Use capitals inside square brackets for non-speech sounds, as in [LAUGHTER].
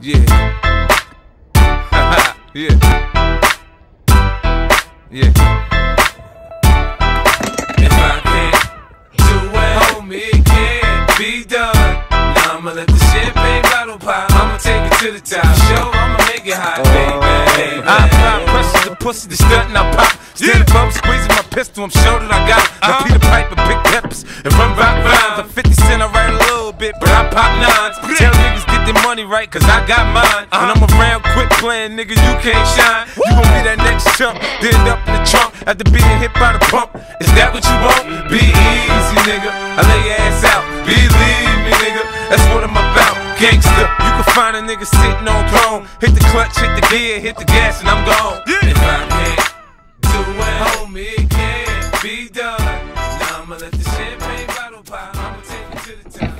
Yeah. [LAUGHS] yeah. Yeah. If I can't do it, homie, it can't be done. Now I'ma let the champagne bottle pop. I'ma take it to the top. Show, I'ma make it hot, baby. Uh, I apply pressure the pussy, the stunt, and I pop. Steady bum squeezing my pistol, I'm sure that I got it. Now Peter Piper, big peppers, and run rock rhymes. I'm 50 cent, I write a little bit, but I pop nines. Tell niggas the money right, cause I got mine. When I'm around, quit playing, nigga, you can't shine. You gon' be that next chump, then up in the trunk after being hit by the pump. Is that what you want? Be easy, nigga. I lay your ass out. Believe me, nigga. That's what I'm about. Gangster, you can find a nigga sitting on throne. Hit the clutch, hit the gear, hit the gas, and I'm gone. Yeah. If I can't do it, homie, it can't be done. Now I'ma let the champagne bottle pop. I'ma take it to the top.